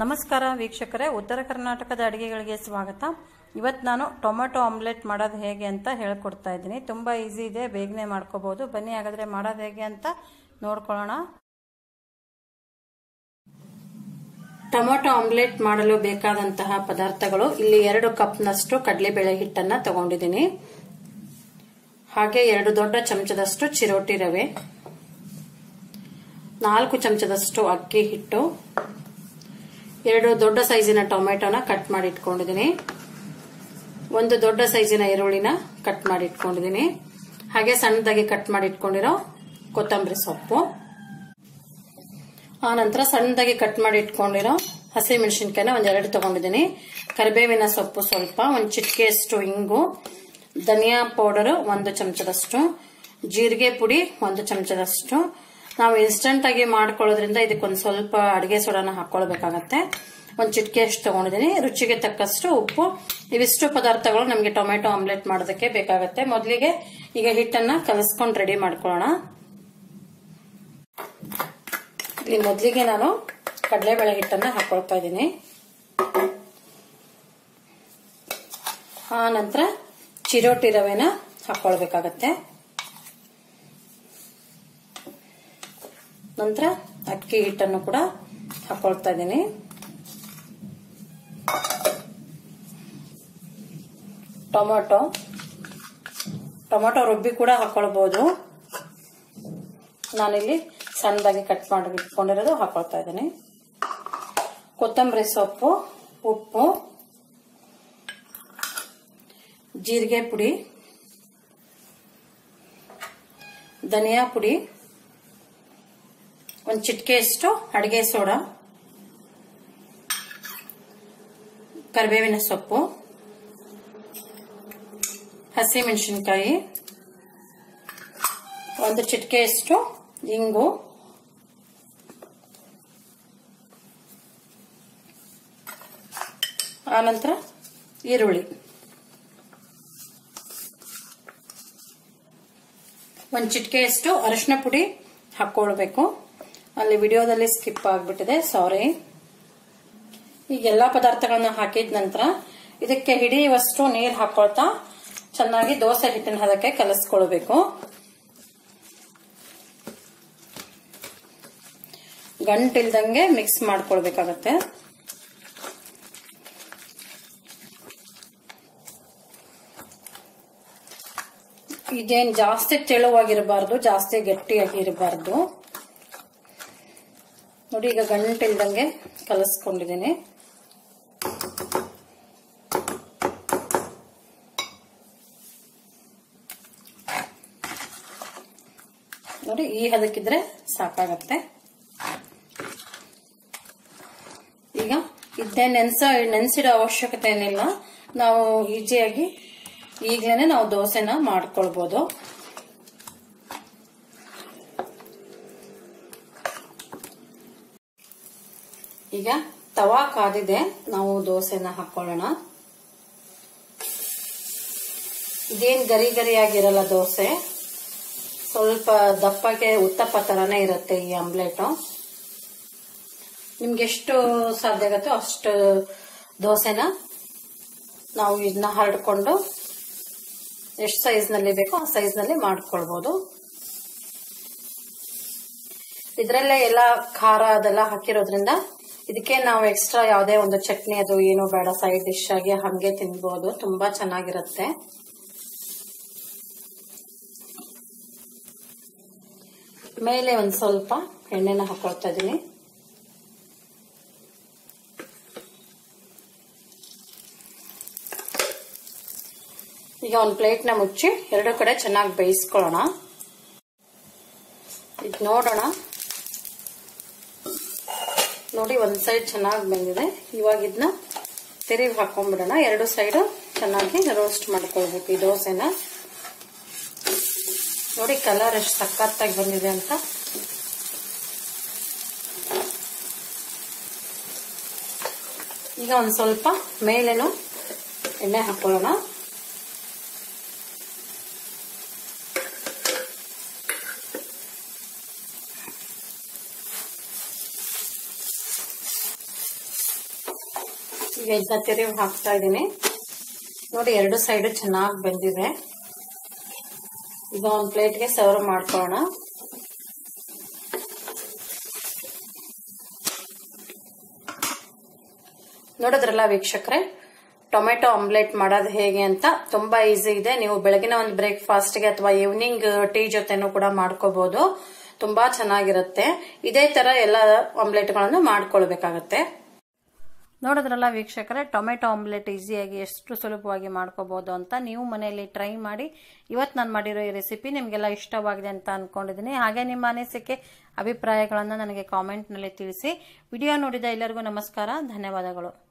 ನಮಸ್ಕಾರ ವೀಕ್ಷಕರೇ, ಉತ್ತರ ಕರ್ನಾಟಕದ ಅಡುಗೆಗಳಿಗೆ ಸ್ವಾಗತ. ಇವತ್ತು ನಾನು ಟೊಮೆಟೊ ಆಮ್ಲೆಟ್ ಮಾಡೋದು ಹೇಗೆ ಅಂತ ಹೇಳ್ಕೊಡ್ತಾ ಇದ್ದೀನಿ. ತುಂಬ ಈಸಿ ಇದೆ, ಬೇಗನೆ ಮಾಡ್ಕೋಬೋದು. ಬನ್ನಿ, ಹಾಗಾದರೆ ಮಾಡೋದು ಹೇಗೆ ಅಂತ ನೋಡ್ಕೊಳ್ಳೋಣ. ಟೊಮೆಟೊ ಆಮ್ಲೆಟ್ ಮಾಡಲು ಬೇಕಾದಂತಹ ಪದಾರ್ಥಗಳು, ಇಲ್ಲಿ ಎರಡು ಕಪ್ನಷ್ಟು ಕಡಲೆಬೇಳೆ ಹಿಟ್ಟನ್ನು ತಗೊಂಡಿದ್ದೀನಿ. ಹಾಗೆ ಎರಡು ದೊಡ್ಡ ಚಮಚದಷ್ಟು ಚಿರೋಟಿ ರವೆ, ನಾಲ್ಕು ಚಮಚದಷ್ಟು ಅಕ್ಕಿ ಹಿಟ್ಟು ಎರಡು ದೊಡ್ಡ ಸೈಜಿನ ಟೊಮೆಟೊನ ಕಟ್ ಮಾಡಿ ಇಟ್ಕೊಂಡಿದ್ದೀನಿ ಒಂದು ದೊಡ್ಡ ಸೈಜಿನ ಈರುಳ್ಳಿನ ಕಟ್ ಮಾಡಿ ಇಟ್ಕೊಂಡಿದ್ದೀನಿ ಹಾಗೆ ಸಣ್ಣದಾಗಿ ಕಟ್ ಮಾಡಿ ಇಟ್ಕೊಂಡಿರೋ ಕೊತ್ತಂಬರಿ ಸೊಪ್ಪು. ಆ ನಂತರ ಸಣ್ಣದಾಗಿ ಕಟ್ ಮಾಡಿ ಇಟ್ಕೊಂಡಿರೋ ಹಸಿ ಮೆಣಸಿನ್ಕಾಯಿನ ಒಂದೆರಡು ತಗೊಂಡಿದ್ದೀನಿ. ಕರಿಬೇವಿನ ಸೊಪ್ಪು ಸ್ವಲ್ಪ, ಒಂದು ಚಿಟಿಕೆಯಷ್ಟು ಇಂಗು, ಧನಿಯಾ ಪೌಡರ್ ಒಂದು ಚಮಚದಷ್ಟು, ಜೀರಿಗೆ ಪುಡಿ ಒಂದು ಚಮಚದಷ್ಟು ನಾವು ಇನ್ಸ್ಟಂಟ್ ಆಗಿ ಮಾಡ್ಕೊಳ್ಳೋದ್ರಿಂದ ಇದಕ್ಕೊಂದು ಸ್ವಲ್ಪ ಅಡಿಗೆ ಸೋಡಾನ ಹಾಕೊಳ್ಬೇಕಾಗತ್ತೆ ಒಂದು ಚಿಟಿಕೆ ಅಷ್ಟು ತಗೊಂಡಿದ್ದೀನಿ. ರುಚಿಗೆ ತಕ್ಕಷ್ಟು ಉಪ್ಪು. ಇವಿಷ್ಟು ಪದಾರ್ಥಗಳು ನಮಗೆ ಟೊಮೆಟೊ ಆಮ್ಲೆಟ್ ಮಾಡೋದಕ್ಕೆ ಬೇಕಾಗತ್ತೆ. ಮೊದಲಿಗೆ ಈಗ ಹಿಟ್ಟನ್ನ ಕಲಸ್ಕೊಂಡು ರೆಡಿ ಮಾಡ್ಕೊಳ್ಳೋಣ. ಇಲ್ಲಿ ಮೊದಲಿಗೆ ನಾನು ಕಡಲೆಬೇಳೆ ಹಿಟ್ಟನ್ನ ಹಾಕೊಳ್ತಾ ಇದ್ದೀನಿ. ಆ ನಂತರ ಚಿರೋಟಿ ರವೆನ ಹಾಕೊಳ್ಬೇಕಾಗತ್ತೆ. ನಂತರ ಅಕ್ಕಿ ಹಿಟ್ಟನ್ನು ಕೂಡ ಹಾಕೊಳ್ತಾ ಇದ್ದೀನಿ. ಟೊಮೊಟೊ. ಟೊಮೊಟೊ ರುಬ್ಬಿ ಕೂಡ ಹಾಕೊಳ್ಬಹುದು ನಾನಿಲ್ಲಿ ಸಣ್ಣದಾಗಿ ಕಟ್ ಮಾಡಿ ಇಟ್ಕೊಂಡಿರೋದು ಹಾಕೊಳ್ತಾ ಇದ್ದೀನಿ. ಕೊತ್ತಂಬರಿ ಸೊಪ್ಪು, ಉಪ್ಪು, ಜೀರಿಗೆ ಪುಡಿ, ಧನಿಯಾ ಪುಡಿ ಒಂದು ಚಿಟಿಕೆಯಷ್ಟು ಅಡಿಗೆ ಸೋಡಾ, ಕರಿಬೇವಿನ ಸೊಪ್ಪು ಹಸಿ ಮೆಣಸಿನ್ಕಾಯಿ ಒಂದು ಚಿಟಿಕೆಯಷ್ಟು ಇಂಗು ಆನಂತರ ಈರುಳ್ಳಿ. ಒಂದು ಚಿಟಿಕೆಯಷ್ಟು ಅರಿಶಿನ ಪುಡಿ ಹಾಕೊಳ್ಬೇಕು ಅಲ್ಲಿ ವಿಡಿಯೋದಲ್ಲಿ ಸ್ಕಿಪ್ ಆಗಿಬಿಟ್ಟಿದೆ, ಸಾರಿ. ಈಗ ಎಲ್ಲಾ ಪದಾರ್ಥಗಳನ್ನ ಹಾಕಿದ ನಂತರ ಇದಕ್ಕೆ ಹಿಡಿಯುವಷ್ಟು ನೀರು ಹಾಕೊಳ್ತಾ ಚೆನ್ನಾಗಿ ದೋಸೆ ಹಿಟ್ಟಿನ ಹದಕ್ಕೆ ಕಲಸ್ಕೊಳ್ಬೇಕು. ಗಂಟಿಲ್ದಂಗೆ ಮಿಕ್ಸ್ ಮಾಡ್ಕೊಳ್ಬೇಕಾಗತ್ತೆ. ಇದೇನ್ ಜಾಸ್ತಿ ತೆಳುವಾಗಿರಬಾರ್ದು, ಜಾಸ್ತಿ ಗಟ್ಟಿಯಾಗಿ ಇರಬಾರ್ದು ನೋಡಿ, ಈಗ ಗಂಟೆ ಇಲ್ದಂಗೆ ಕಲಸ್ಕೊಂಡಿದ್ದೀನಿ. ನೋಡಿ, ಈ ಹದಕ್ಕಿದ್ರೆ ಸಾಕಾಗತ್ತೆ. ಈಗ ಇದನ್ನೇ ನೆನ್ಸ, ನೆನ್ಸಿಡೋ ಅವಶ್ಯಕತೆ ಏನಿಲ್ಲ. ನಾವು ಈಜಿಯಾಗಿ ಈಗಲೇ ನಾವು ದೋಸೆನ ಮಾಡ್ಕೊಳ್ಬೋದು. ಈಗ ತವಾ ಕಾದಿದೆ. ನಾವು ದೋಸೆನ ಹಾಕೊಳ್ಳೋಣ. ಇದೇನ್ ಗರಿ ಗರಿಯಾಗಿರಲ್ಲ ದೋಸೆ. ಸ್ವಲ್ಪ ದಪ್ಪಗೆ ಉತ್ತಪ್ಪ ತರನೇ ಇರುತ್ತೆ ಈ ಆಮ್ಲೆಟು. ನಿಮ್ಗೆ ಎಷ್ಟು ಸಾಧ್ಯ ಆಗುತ್ತೋ ಅಷ್ಟು ದೋಸೆನ ನಾವು ಇದನ್ನ ಹರಡ್ಕೊಂಡು ಎಷ್ಟು ಸೈಜ್ನಲ್ಲಿ ಬೇಕೋ ಆ ಸೈಜ್ನಲ್ಲಿ ಮಾಡ್ಕೊಳ್ಬಹುದು ಇದ್ರಲ್ಲೇ ಎಲ್ಲ ಖಾರ ಅದೆಲ್ಲ ಹಾಕಿರೋದ್ರಿಂದ ಇದಕ್ಕೆ ನಾವು ಎಕ್ಸ್ಟ್ರಾ ಯಾವುದೇ ಒಂದು ಚಟ್ನಿ ಅದು ಏನು ಬೇಡ ಸೈಡ್ ಡಿಶ್ ಆಗಿ ಹಂಗೆ ತಿನ್ಬೋದು. ತುಂಬಾ ಚೆನ್ನಾಗಿರುತ್ತೆ. ಮೇಲೆ ಒಂದು ಸ್ವಲ್ಪ ಎಣ್ಣೆನ ಹಾಕೊಳ್ತಾ ಇದ್ದೀನಿ ಈಗ ಒಂದು ಪ್ಲೇಟ್ನ ಮುಚ್ಚಿ ಎರಡು ಕಡೆ ಚೆನ್ನಾಗಿ ಬೇಯಿಸ್ಕೊಳ್ಳೋಣ. ಇದು ನೋಡೋಣ. ನೋಡಿ, ಒಂದ್ ಸೈಡ್ ಚೆನ್ನಾಗಿ ಬಂದಿದೆ. ಇವಾಗ ಇದನ್ನ ತೆರಿಗೆ ಹಾಕೊಂಡ್ಬಿಡೋಣ. ಎರಡು ಸೈಡು ಚೆನ್ನಾಗಿ ರೋಸ್ಟ್ ಮಾಡ್ಕೊಳ್ಬೇಕು ಈ ದೋಸೆನ. ನೋಡಿ ಕಲರ್ ಎಷ್ಟು ಸಕ್ಕತ್ತಾಗಿ ಬಂದಿದೆ ಅಂತ. ಈಗ ಒಂದ್ ಸ್ವಲ್ಪ ಮೇಲೇನು ಎಣ್ಣೆ ಹಾಕೊಳ್ಳೋಣ. ಇದನ್ನ ತಿರುವಿ ಹಾಕ್ತಾ ಇದ್ದೀನಿ. ನೋಡಿ, ಎರಡು ಸೈಡ್ ಚೆನ್ನಾಗಿ ಬೆಂದಿದೆ ಈಗ ಒಂದು ಪ್ಲೇಟ್ಗೆ ಸರ್ವ್ ಮಾಡ್ಕೊಳ್ಳೋಣ. ನೋಡಿದ್ರಲ್ಲ ವೀಕ್ಷಕರೇ, ಟೊಮೆಟೊ ಆಮ್ಲೆಟ್ ಮಾಡೋದು ಹೇಗೆ ಅಂತ ತುಂಬಾ ಈಸಿ ಇದೆ. ನೀವು ಬೆಳಗಿನ ಒಂದು ಬ್ರೇಕ್ಫಾಸ್ಟ್ಗೆ ಅಥವಾ ಈವ್ನಿಂಗ್ ಟೀ ಜೊತೆನೂ ಕೂಡ ಮಾಡ್ಕೋಬಹುದು ತುಂಬಾ ಚೆನ್ನಾಗಿರುತ್ತೆ. ಇದೇ ತರ ಎಲ್ಲ ಆಮ್ಲೆಟ್ಗಳನ್ನು ಮಾಡ್ಕೊಳ್ಬೇಕಾಗತ್ತೆ. ನೋಡಿದ್ರಲ್ಲ ವೀಕ್ಷಕರೇ, ಟೊಮೆಟೊ ಆಮ್ಲೆಟ್ ಈಸಿಯಾಗಿ ಎಷ್ಟು ಸುಲಭವಾಗಿ ಮಾಡ್ಕೋಬಹುದು ಅಂತ ನೀವು ಮನೆಯಲ್ಲಿ ಟ್ರೈ ಮಾಡಿ. ಇವತ್ತು ನಾನು ಮಾಡಿರೋ ಈ ರೆಸಿಪಿ ನಿಮಗೆಲ್ಲ ಇಷ್ಟವಾಗಿದೆ ಅಂತ ಅನ್ಕೊಂಡಿದ್ದೀನಿ. ಹಾಗೆ ನಿಮ್ಮ ಅನಿಸಿಕೆ, ಅಭಿಪ್ರಾಯಗಳನ್ನು ನನಗೆ ಕಾಮೆಂಟ್ನಲ್ಲಿ ತಿಳಿಸಿ. ವಿಡಿಯೋ ನೋಡಿದ ಎಲ್ಲರಿಗೂ ನಮಸ್ಕಾರ, ಧನ್ಯವಾದಗಳು.